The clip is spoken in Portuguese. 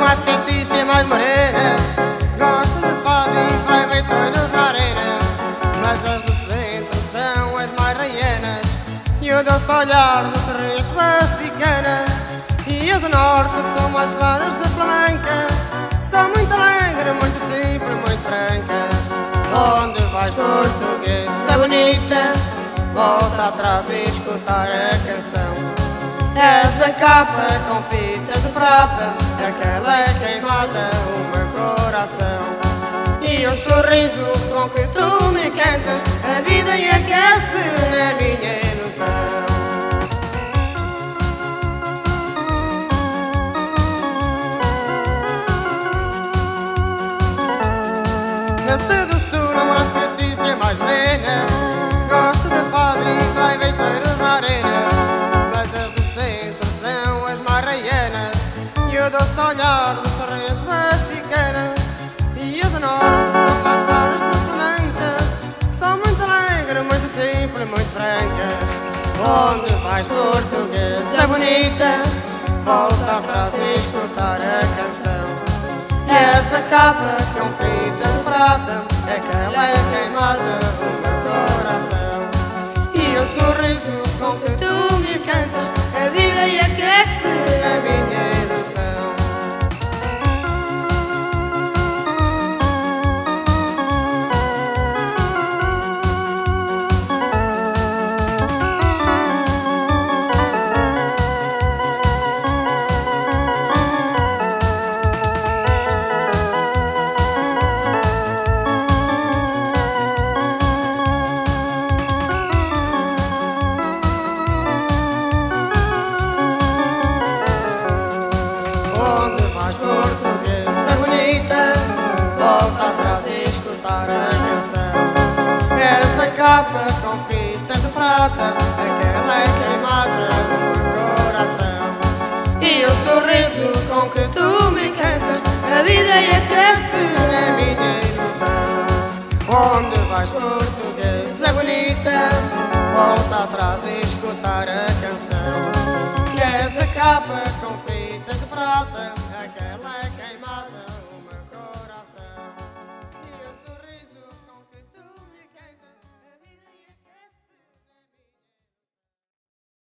mais castiça e mais morena Gosto de fado e vai beitouro na arena. Mas as do centro são as mais reianas E o doce olhar dos rios basticanas E as do norte são mais claras de flamenca São muito alegres, muito simples, muito francas. Onde vais portuguesa bonita? Volta atrás e escutar a canção. Essa capa com de prata Aquela é quem mata o meu coração. E o sorriso com que tu me cantas A vida aquece na minha ilusão doce olhar dos torres masticanas E as do norte são mais claras de flamenca São muito alegres, muito simples, muito francas Onde vais portuguesa bonita. Volta atrás e escutar a canção E essa capa com fita de prata É que ela é queimada com fitas de prata Aquela é quem mata o coração. E o sorriso com que tu me cantas A vida aquece na minha ilusão. Onde vais portuguesa bonita? Volta atrás e escutar a canção. Que essa capa